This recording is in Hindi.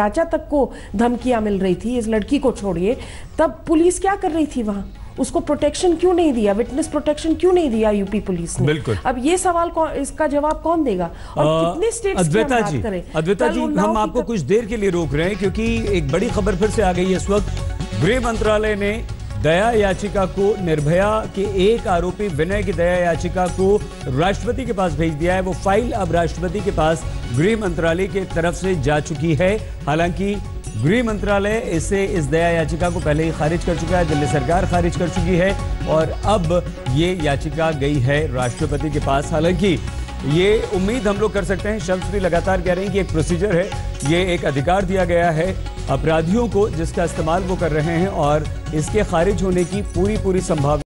चाचा तक को धमकियाँ मिल रही थी इस लड़की को छोड़िए। तब पुलिस क्या कर रही थी वहाँ? उसको प्रोटेक्शन क्यों नहीं दिया? विटनेस प्रोटेक्शन क्यों नहीं दिया यूपी पुलिस ने? बिल्कुल। अब ये सवाल कौन इसका जवाब कौन देगा? और कितने स्टेट्स अद्वैता जी करें? अद्वैता जी हम आपको कुछ देर के लिए रोक रहे हैं क्योंकि एक बड़ी खबर फिर से आ गई है इस वक्त। गृह मंत्रालय ने दया याचिका को निर्भया के एक आरोपी विनय की दया याचिका को राष्ट्रपति के पास भेज दिया है। वो फ़ाइल अब राष्ट्रपति के पास गृह मंत्रालय की तरफ़ से जा चुकी है। हालाँकि गृह मंत्रालय इसे इस दया याचिका को पहले ही खारिज कर चुका है। दिल्ली सरकार खारिज कर चुकी है और अब ये याचिका गई है राष्ट्रपति के पास। हालाँकि ये उम्मीद हम लोग कर सकते हैं, शब्द भी लगातार कह रहे हैं कि एक प्रोसीजर है। ये एक अधिकार दिया गया है। अपराधियों को जिसका इस्तेमाल वो कर रहे हैं और इसके खारिज होने की पूरी पूरी संभावना